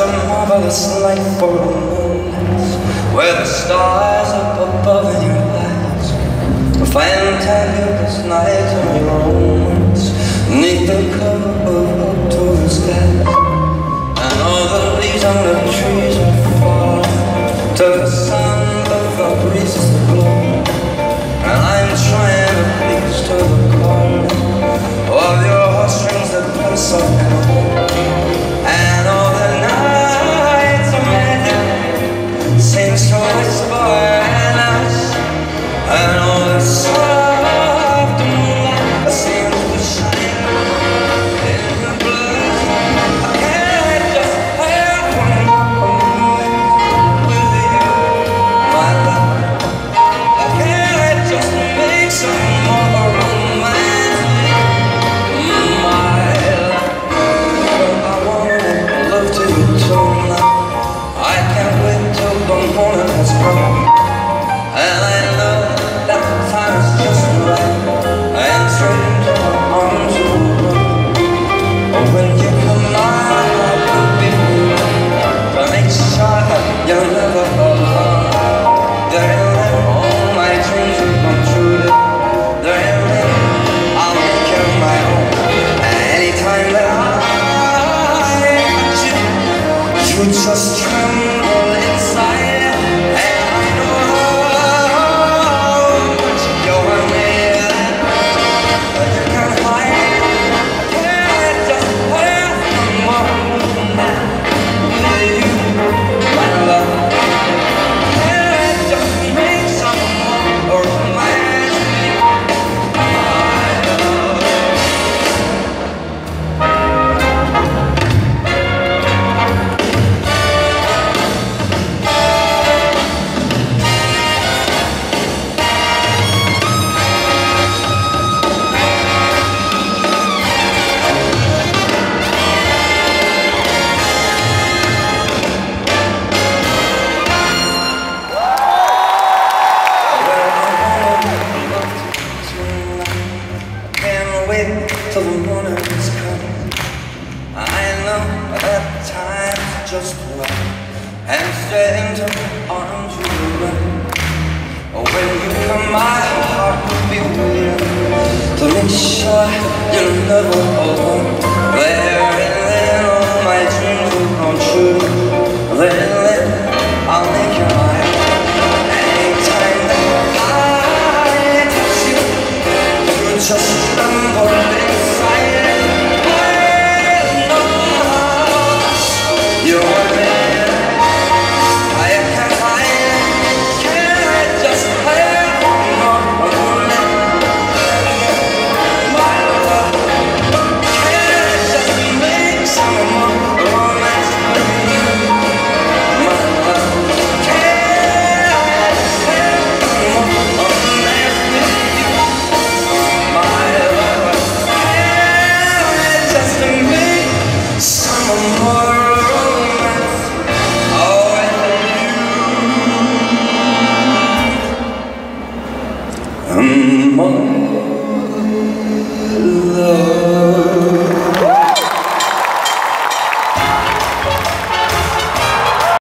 A marvelous night for romance Where the stars up above in your eyes, A fine night of your night words, your Neath the cover just try. till the morning's come. I know that time's just right, and straight into my arms you run. When you come, my heart will be waiting to make sure you're never alone. There and all my dreams come true. I'll make you mine. Anytime I touch you, you just.